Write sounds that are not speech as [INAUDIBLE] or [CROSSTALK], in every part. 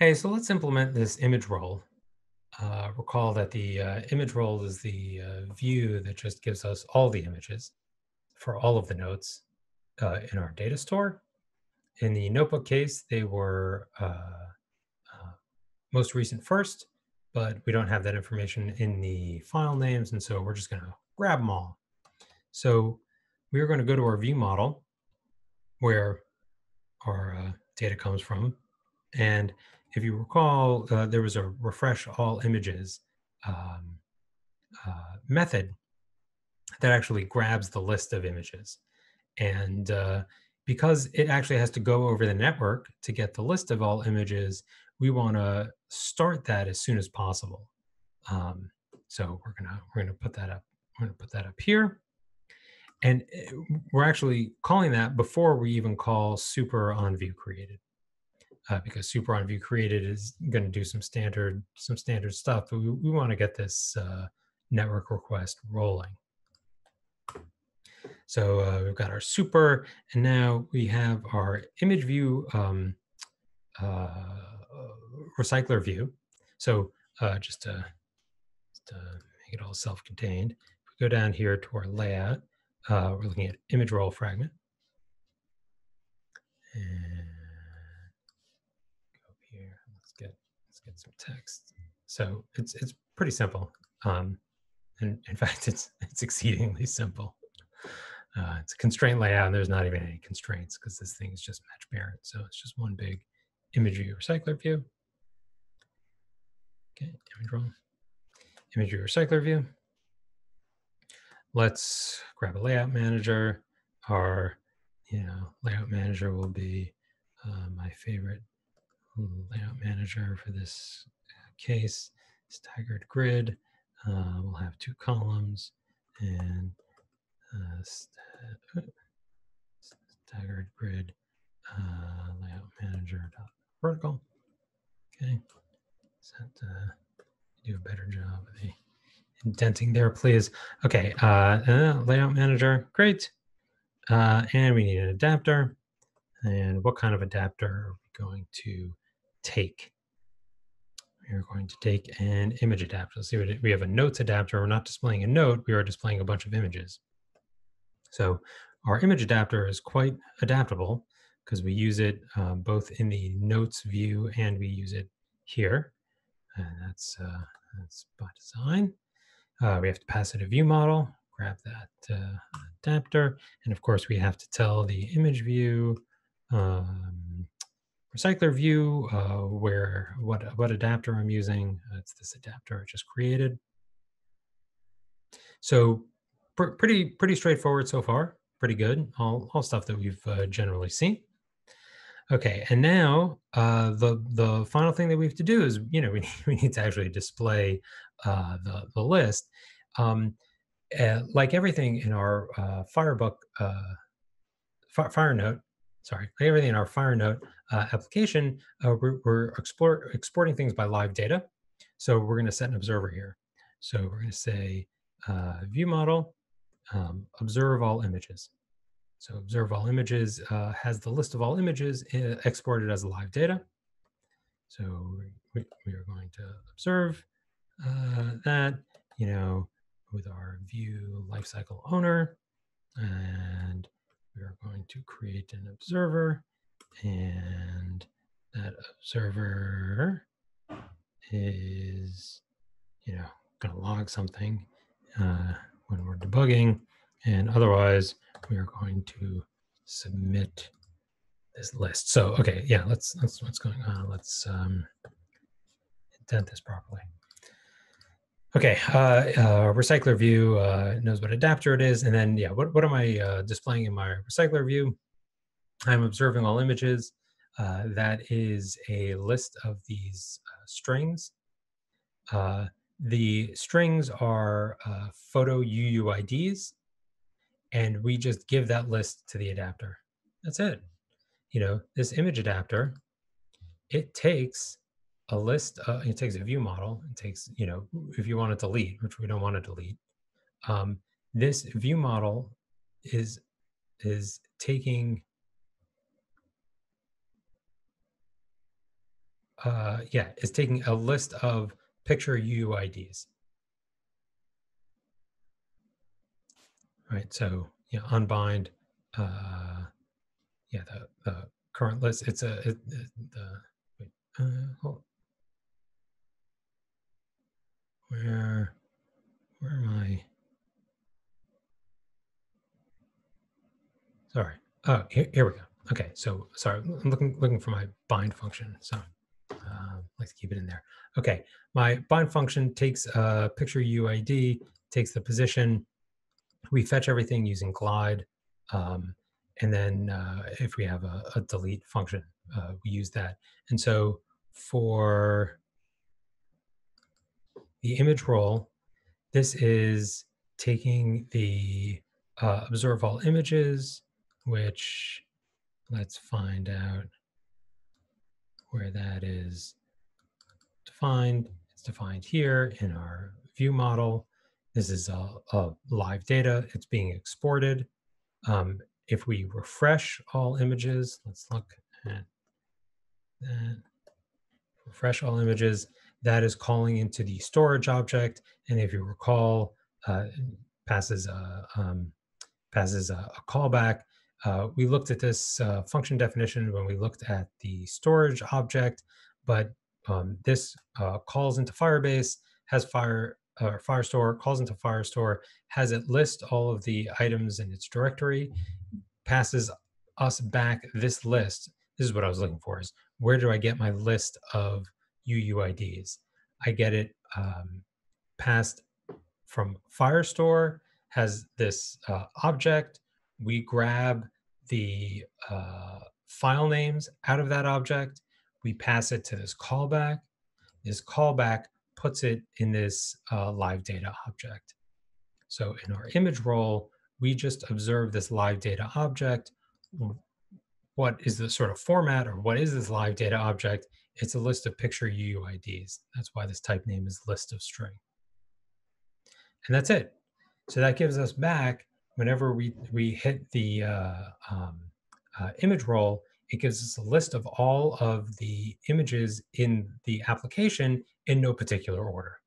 Hey, so let's implement this image roll. Uh, recall that the uh, image roll is the uh, view that just gives us all the images for all of the notes uh, in our data store. In the notebook case, they were uh, uh, most recent first, but we don't have that information in the file names, and so we're just going to grab them all. So we're going to go to our view model where our data comes from, and if you recall, uh, there was a refresh all images um, uh, method that actually grabs the list of images. And uh, because it actually has to go over the network to get the list of all images, we want to start that as soon as possible. Um, so we're gonna we're gonna put that up. We're gonna put that up here, and eh, we're actually calling that before we even call super on view created uh, because super on view created is going to do some standard some standard stuff but we, we want to get this uh, network request rolling. So uh, we've got our super and now we have our image view um, uh, recycler view. So uh, just to, just to make it all self-contained if we go down here to our layout uh, we're looking at image roll fragment. And get some text. So it's it's pretty simple. Um, and in [LAUGHS] fact, it's it's exceedingly simple. Uh, it's a constraint layout, and there's not even any constraints because this thing is just match parent. So it's just one big imagery recycler view. Okay, image roll, imagery recycler view. Let's grab a layout manager. Our you know layout manager will be uh, my favorite layout manager for this uh, case. Staggered grid. Uh, we'll have two columns and uh, st staggered grid uh, layout manager dot vertical. Okay, set uh, do a better job of the indenting there, please. Okay, uh, uh, layout manager, great. Uh, and we need an adapter. And what kind of adapter are we going to take. We're going to take an image adapter. Let's see what it, we have a notes adapter. We're not displaying a note, we are displaying a bunch of images. So our image adapter is quite adaptable because we use it um, both in the notes view and we use it here. And that's, uh, that's by design. Uh, we have to pass it a view model, grab that uh, adapter. And of course, we have to tell the image view um, recycler view, uh, where what, what adapter I'm using. Uh, it's this adapter I just created. So pr pretty, pretty straightforward so far. Pretty good. All, all stuff that we've uh, generally seen. Okay, and now uh, the the final thing that we have to do is, you know, [LAUGHS] we, we need to actually display uh, the the list. Um, uh, like everything in our uh, Firebook Fire Note, sorry, everything in our FireNote uh, application, uh, we're, we're explore, exporting things by live data. So we're going to set an observer here. So we're going to say uh, view model, um, observe all images. So observe all images uh, has the list of all images uh, exported as live data. So we, we are going to observe uh, that, you know, with our view lifecycle owner. And we are going to create an observer and that observer is, you know, going to log something uh, when we're debugging. And otherwise, we are going to submit this list. So, okay, yeah, let's, let's what's going on. Let's um, indent this properly. Okay, uh, uh, recycler view uh, knows what adapter it is. And then, yeah, what, what am I uh, displaying in my recycler view? I'm observing all images. Uh, that is a list of these uh, strings. the strings are photo UUIDs, and we just give that list to the adapter. That's it. You know, this image adapter, it takes a list, uh, it takes a view model, it takes, you know, if you want to delete, which we don't want to delete, um, this view model is, is taking uh, yeah, it's taking a list of picture UUIDs. Right, so yeah, unbind, uh, yeah, the, the current list, it's a, it, it- the, wait, uh, hold. Where, where am I? Sorry. Oh, here, here we go. Okay, so sorry, I'm looking looking for my bind function. So uh, let's keep it in there. Okay, my bind function takes a picture UID, takes the position. We fetch everything using glide, um, and then uh, if we have a, a delete function, uh, we use that. And so for the image roll, this is taking the uh, observe all images, which let's find out where that is defined. It's defined here in our view model. This is a, a live data. It's being exported. Um, if we refresh all images, let's look at that. Refresh all images. That is calling into the storage object. And if you recall, uh, passes a, um, passes a, a callback uh, we looked at this uh, function definition when we looked at the storage object, but um, this uh, calls into Firebase, has Fire or Firestore, calls into Firestore, has it list all of the items in its directory, passes us back this list. This is what I was looking for: is where do I get my list of UUIDs? I get it um, passed from Firestore, has this uh, object. We grab the uh, file names out of that object. We pass it to this callback. This callback puts it in this uh, live data object. So in our image roll, we just observe this live data object. What is the sort of format or what is this live data object? It's a list of picture UUIDs. That's why this type name is list of string. And that's it. So that gives us back whenever we, we hit the uh, um, uh, image roll, it gives us a list of all of the images in the application in no particular order.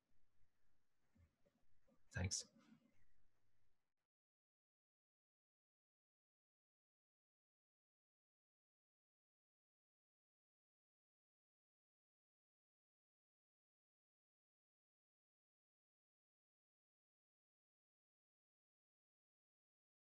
Thanks.